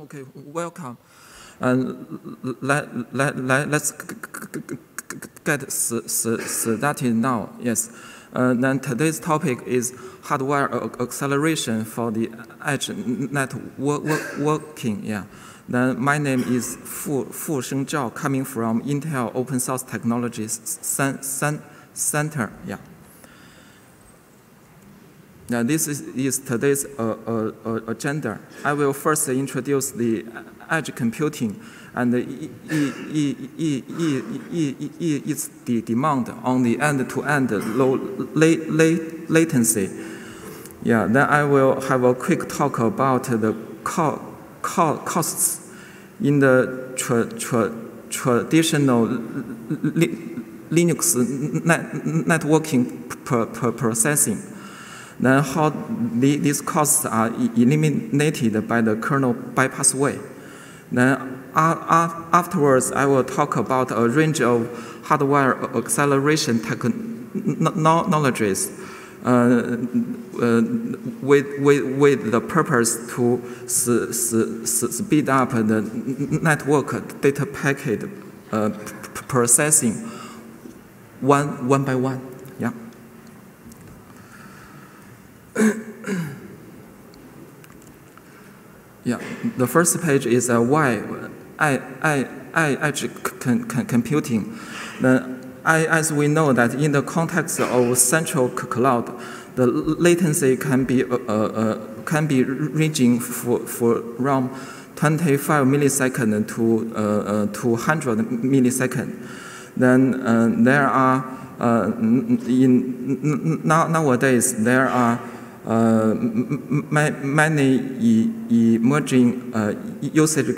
okay, welcome. And let, let, let, let's get started now. Yes. Uh, then today's topic is hardware acceleration for the edge networking. Yeah. Then my name is Fu, Fu Sheng Zhao, coming from Intel Open Source Technologies Center. Yeah. Now this is, is today's uh, uh, uh, agenda. I will first introduce the edge computing and its the demand on the end-to-end -end low latency. Yeah, then I will have a quick talk about the co co costs in the tra tra traditional Linux net networking processing. Then how the, these costs are eliminated by the kernel bypass way. Then afterwards, I will talk about a range of hardware acceleration technologies uh, uh, with, with, with the purpose to speed up the network data packet uh, processing one, one by one. Yeah. Yeah, the first page is uh, why I, I, I edge computing. Then I, as we know that in the context of central cloud, the latency can be uh, uh, uh can be ranging for, for around 25 millisecond to uh, uh 200 millisecond. Then uh, there are in nowadays there are uh, many emerging uh, usage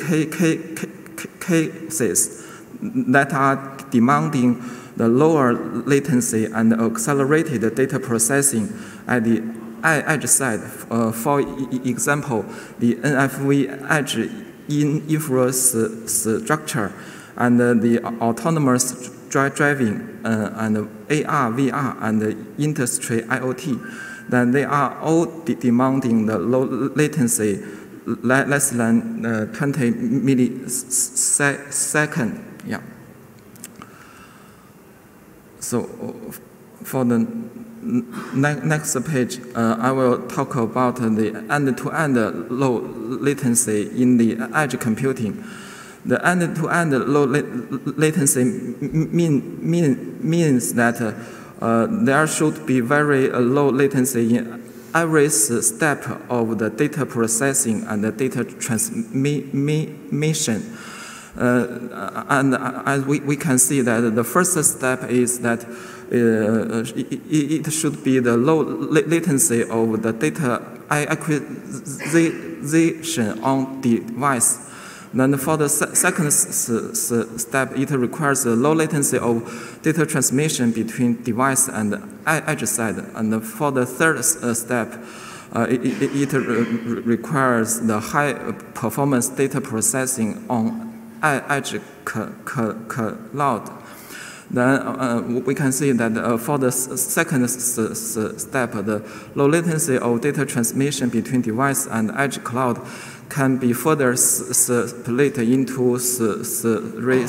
cases that are demanding the lower latency and accelerated data processing at the edge side. Uh, for example, the NFV edge in infrastructure and the autonomous driving uh, and AR, VR, and the industry IoT then they are all de demanding the low latency less than uh, 20 millisecond. Yeah. So for the ne next page, uh, I will talk about the end-to-end -end low latency in the edge computing. The end-to-end -end low latency mean, mean, means that uh, uh, there should be very uh, low latency in every step of the data processing and the data transmission. Uh, and as we, we can see that the first step is that uh, it, it, should be the low latency of the data acquisition on device then for the second step, it requires a low latency of data transmission between device and edge side. And for the third uh, step, uh, it, it, it requires the high performance data processing on edge cloud. Then uh, we can see that uh, for the second step, the low latency of data transmission between device and edge cloud can be further split into three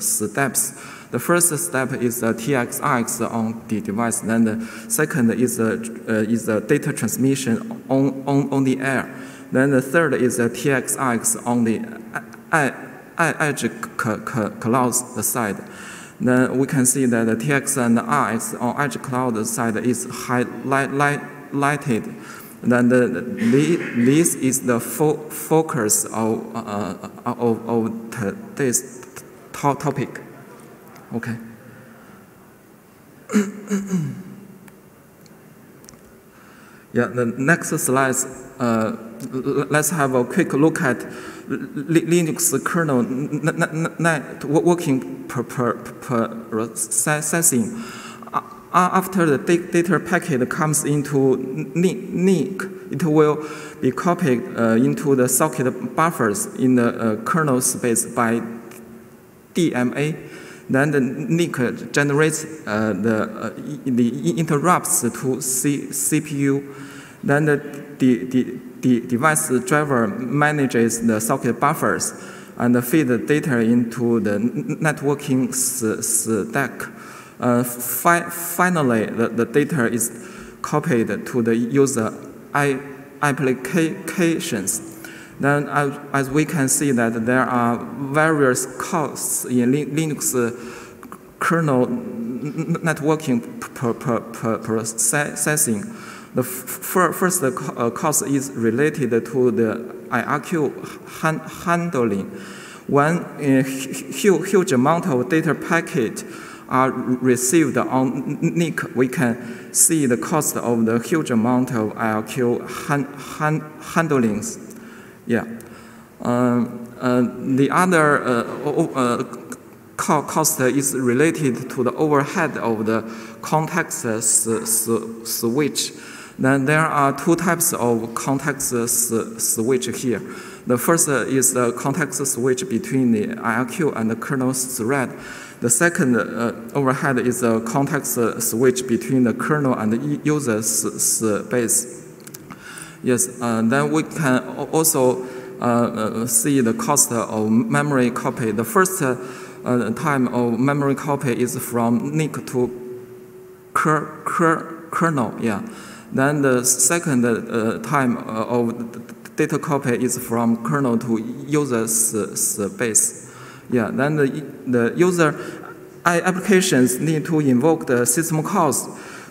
steps. The first step is the TXRX on the device. Then the second is the, uh, is the data transmission on, on, on the air. Then the third is the TXRX on the I edge cloud side. Then we can see that the TX and RX on edge cloud side is highlight lighted. Then the, this is the fo focus of, uh, of, of this topic. Okay. yeah, the next slide, uh, let's have a quick look at Linux kernel net working processing after the data packet comes into NIC, it will be copied uh, into the socket buffers in the uh, kernel space by DMA. Then the NIC generates uh, the, uh, the interrupts to C CPU. Then the, the, the, the device driver manages the socket buffers and feed the data into the networking stack. Uh, fi finally, the, the data is copied to the user applications. Then, as we can see that there are various costs in Linux kernel networking processing. The first uh, cost is related to the IRQ handling. When a huge amount of data packet are received on NIC, we can see the cost of the huge amount of IRQ hand, hand, handlings. Yeah. Uh, uh, the other uh, cost is related to the overhead of the context switch. Then there are two types of context switch here. The first is the context switch between the IRQ and the kernel thread. The second uh, overhead is a context switch between the kernel and the user space. Yes, uh, then we can also uh, uh, see the cost of memory copy. The first uh, time of memory copy is from NIC to kernel, yeah. Then the second uh, time of data copy is from kernel to user space. Yeah, then the, the user applications need to invoke the system calls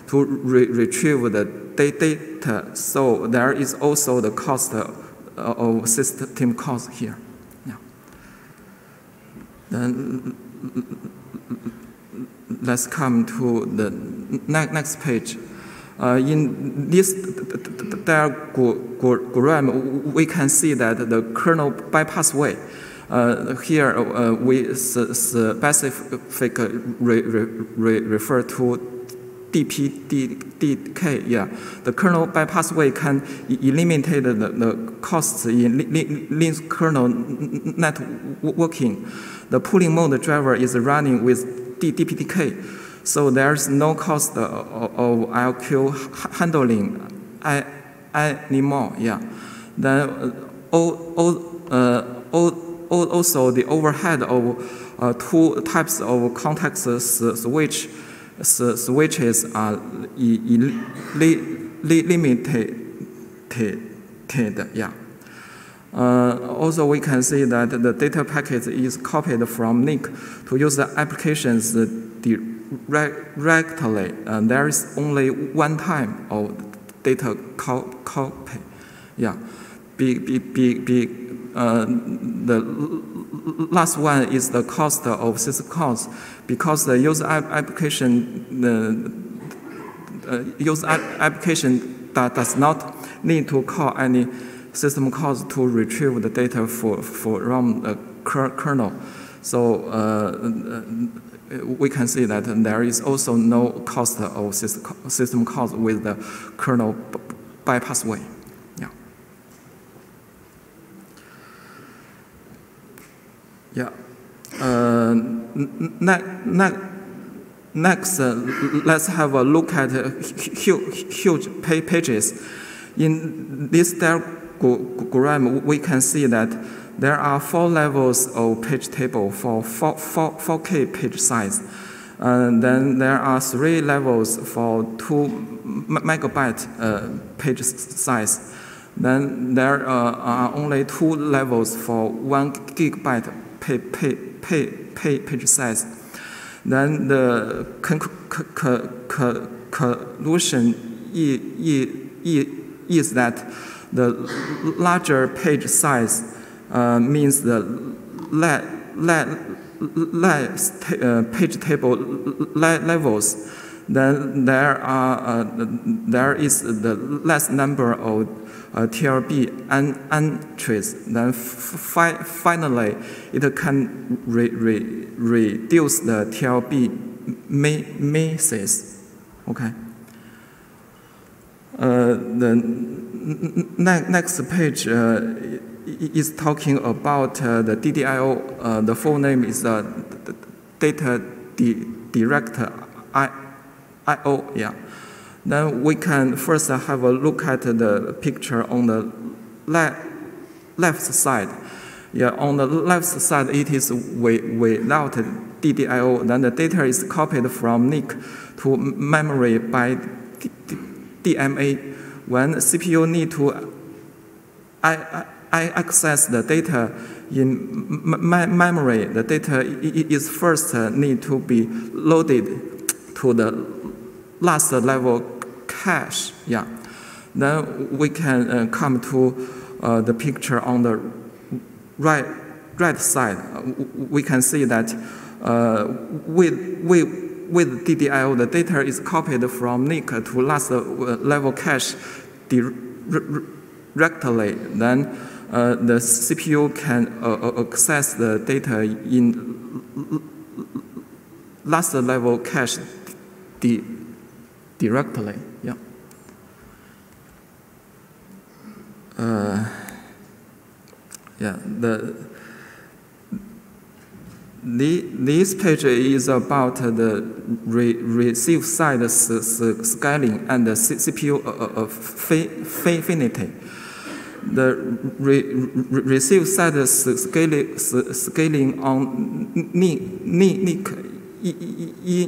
to re retrieve the data. So there is also the cost of system calls here. Yeah. Then let's come to the next page. Uh, in this diagram, we can see that the kernel bypass way. Uh, here uh, we specific re, re, refer to DPDK. Yeah, the kernel bypass way can eliminate the, the costs in Linux kernel networking. The pooling mode driver is running with DPDK. So there's no cost of IRQ handling anymore. Yeah. Then all, all, uh, all, also the overhead of uh, two types of context switch switches are limited. Yeah. Uh, also, we can see that the data packet is copied from NIC to use the applications directly. Uh, there is only one time of data copy. Yeah. Be, be, be, be, uh, the last one is the cost of system calls because the user application the uh, user application that does not need to call any system calls to retrieve the data for, for from the kernel. So uh, we can see that there is also no cost of system calls with the kernel bypass way. Yeah. Uh, ne ne next, uh, let's have a look at huge, huge pages. In this diagram, we can see that there are four levels of page table for 4, 4, 4K page size. And then there are three levels for 2 megabyte uh, page size. Then there uh, are only two levels for 1 gigabyte page, page size. Then the conclusion is that the larger page size uh, means the less uh, page table levels, then there are uh, there is the less number of uh, TLB entries. Then fi finally, it can re re reduce the TLB misses. Okay. Uh, the ne next page uh, is talking about uh, the DDIO. Uh, the full name is uh, Data Di Direct I IO. Oh, yeah. Then we can first have a look at the picture on the le left side. Yeah, on the left side, it is without DDIO. Then the data is copied from NIC to memory by DMA. When CPU need to I, I access the data in memory, the data is first need to be loaded to the last level cache. Yeah. Then we can uh, come to uh, the picture on the right, right side. We can see that uh, with, with, with DDIO, the data is copied from NIC to last uh, level cache directly. Then uh, the CPU can uh, access the data in last level cache directly. Yeah. Uh, yeah. The, the this page is about the re receive side scaling and the CPU affinity. The re receive side scaling, scaling on NIC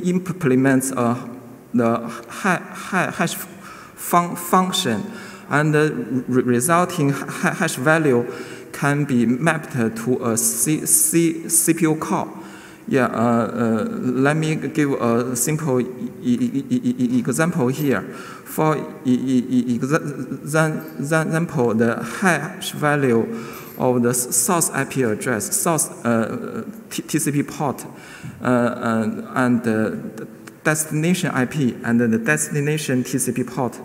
implements a, the hash fun function, and the resulting hash value can be mapped to a C, C, CPU core. Yeah, uh, uh, let me give a simple example here. For example, the hash value of the source IP address, source uh, TCP port, uh, and the destination IP and the destination TCP port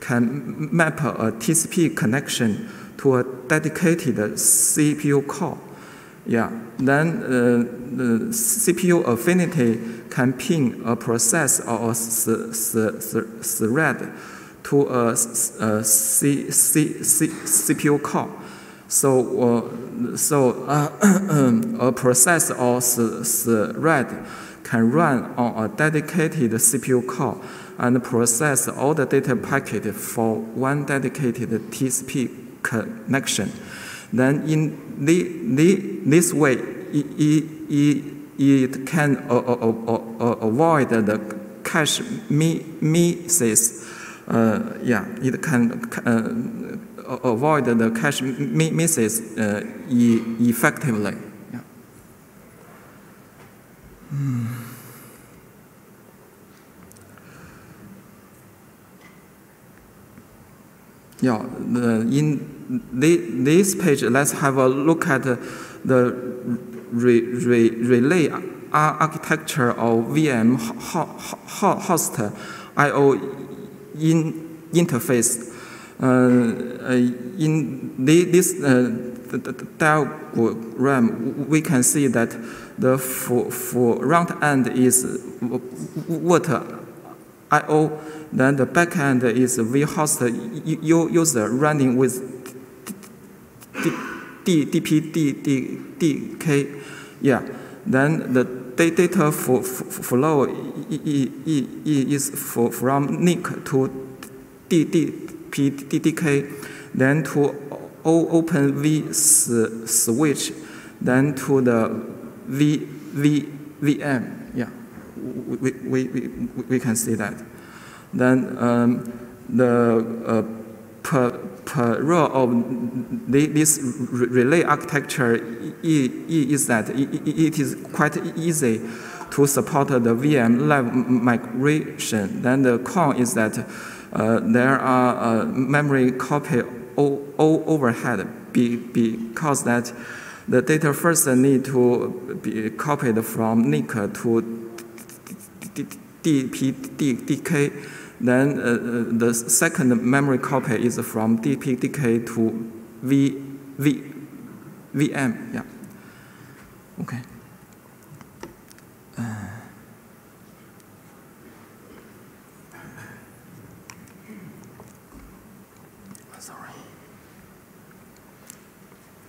can map a TCP connection to a dedicated CPU core. Yeah, then uh, the CPU affinity can ping a process or a thread to a, a C, C, C, CPU core. So, uh, so uh, a process or thread can run on a dedicated CPU core and process all the data packet for one dedicated TCP connection. Then in the, the, this way, it, it, it can avoid the cache misses. Uh, yeah, it can uh, avoid the cache misses uh, effectively. Yeah, the, in the, this page, let's have a look at the re, re, relay architecture of VM host I/O in interface. Uh, in this uh, diagram, we can see that the for, for front end is what I/O then the backend is vhost user running with DPDK. Yeah. Then the data flow is from NIC to DPDK, then to open V switch, then to the V, v, VM. We, we, we, we can see that. Then um, the uh, per, per row of this relay architecture is that it is quite easy to support the VM live migration. Then the con is that uh, there are uh, memory copy overhead because that the data first need to be copied from NIC to DPDK then uh, uh, the second memory copy is from DPDK to v, v, VM. Yeah. Okay. Uh, sorry.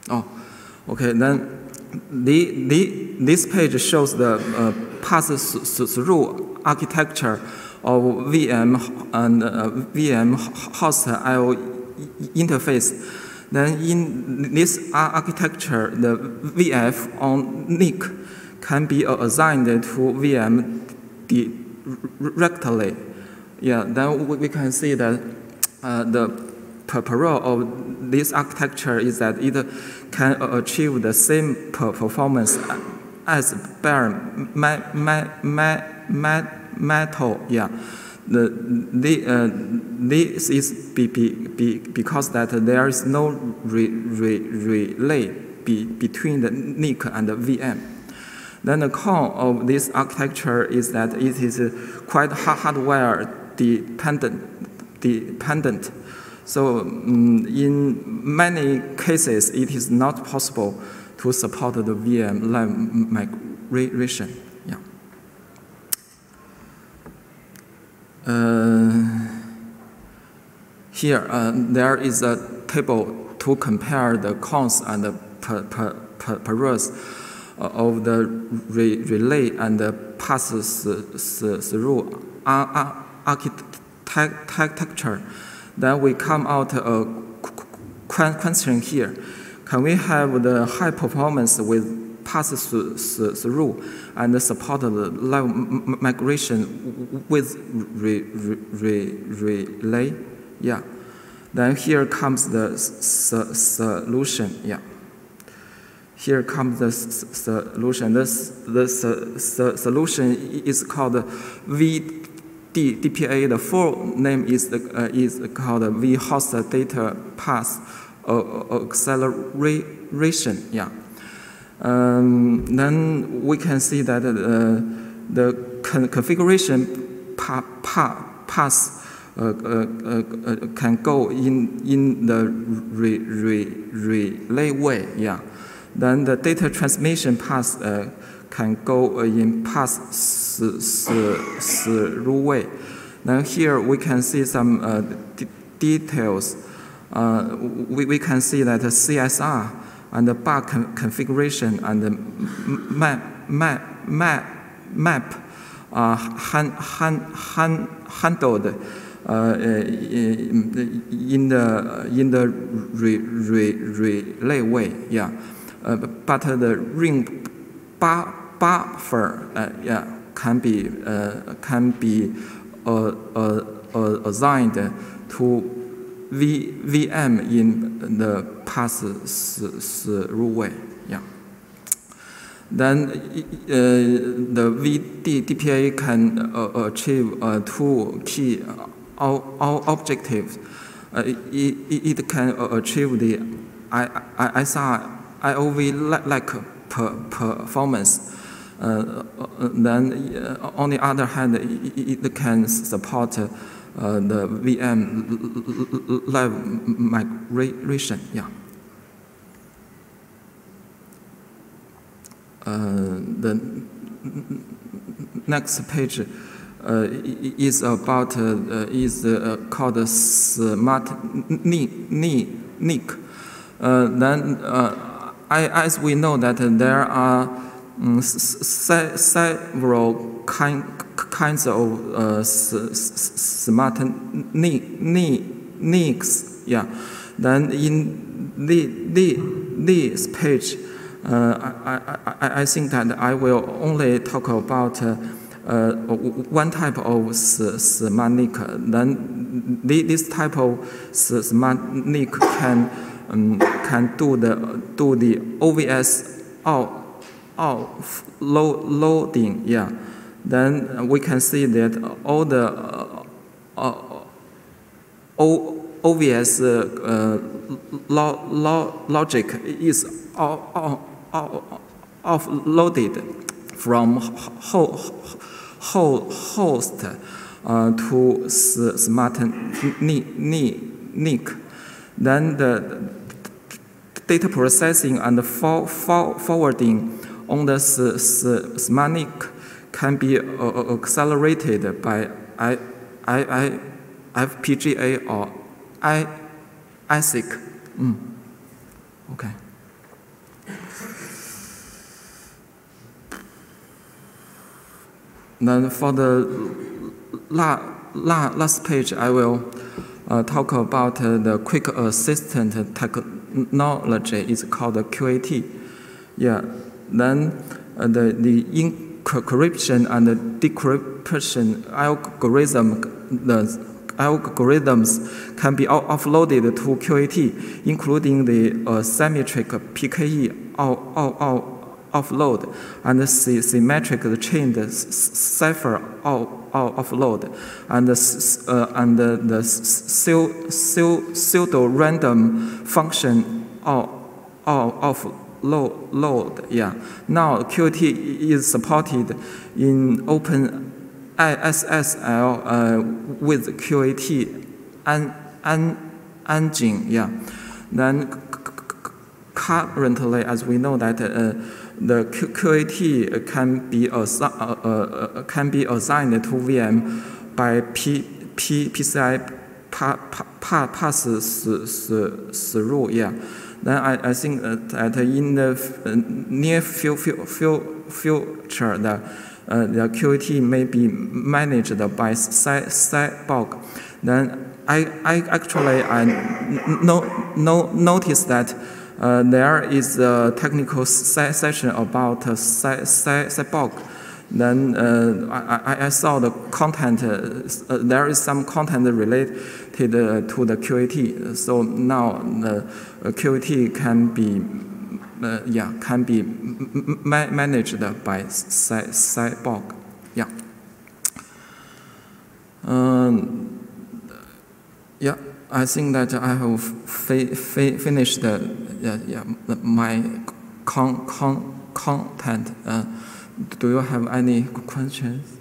Oh, okay. Then the, the, this page shows the uh, pass-through architecture of VM and uh, VM host IO interface. Then in this architecture, the VF on NIC can be assigned to VM directly. Yeah, then we can see that uh, the parallel of this architecture is that it can achieve the same performance as bare metal. Yeah, the, the, uh, this is be, be, be because that there is no re, re, relay be, between the NIC and the VM. Then the con of this architecture is that it is quite hardware dependent. dependent. So um, in many cases, it is not possible to support the VM live migration. Yeah. Uh, here, uh, there is a table to compare the cons and the pros of the re relay and the passes through architecture. Then we come out a question here. Can we have the high performance with pass through and support the live migration with re, re, re, relay? Yeah. Then here comes the solution. Yeah. Here comes the solution. This, uh, solution is called VDPA. The full name is, uh, is called vHost Data Path Acceleration. Yeah. Um, then we can see that uh, the con configuration pa pa path uh, uh, uh, can go in, in the re, re, relay way. Yeah. Then the data transmission path uh, can go uh, in path through way. Then here we can see some uh, details. Uh, we, we can see that CSR and the bar con configuration and the map, map, map, map are hand, hand, hand, handled uh, in the in the re, re, relay way. Yeah. Uh, but the ring buffer uh, yeah, can be, uh, can be assigned to v, VM in the pass through way. Yeah. Then uh, the VDPA can uh, achieve uh, two key objectives. It, it, can achieve the I SR-IOV like per performance. Uh, then uh, on the other hand, it, it can support uh, the VM live migration. Yeah. Uh, the next page uh, is about uh, is called smart NIC. then I, as we know that there are um, several kind, kinds of uh, smart NICs. Yeah. Then in the, the, this page, uh, I, I, I think that I will only talk about uh, uh, one type of smart NIC. Then this type of smart NIC can um, can do the do the OVS out out loading. Yeah, then we can see that all the uh, uh, OVS uh, lo lo logic is offloaded from whole, whole host uh, to smart NIC. Then the data processing and for, for forwarding on the smart NIC can be uh, accelerated by I, I, I, FPGA or I, ASIC. Mm. Okay. Then for the la, la, last page, I will uh, talk about uh, the quick assistant technology. It's called QAT. Yeah. Then uh, the the encryption and decryption algorithm the algorithms can be offloaded to QAT, including the uh, symmetric PKE offload and the symmetric chained cipher offload and, uh, and the pseudo random function offload. Yeah. Now QAT is supported in open SSL uh, with QAT an, an engine. Yeah. Then currently, as we know that uh, the QAT can be assi uh, uh, uh, can be assigned to VM by P, P, PCI pa, pa, pass through. Yeah. Then I, I think that in the near future, future the uh, the QAT may be managed by Cyborg, then I, I actually I no, no, noticed that uh, there is a technical session about uh, Cyborg. Then uh, I, I saw the content, uh, there is some content related uh, to the QAT. So now QAT can be uh, yeah, can be ma managed by Cyborg. Yeah. Um, yeah, I think that I have fi fi finished yeah, yeah, my con con content. Uh, do you have any questions?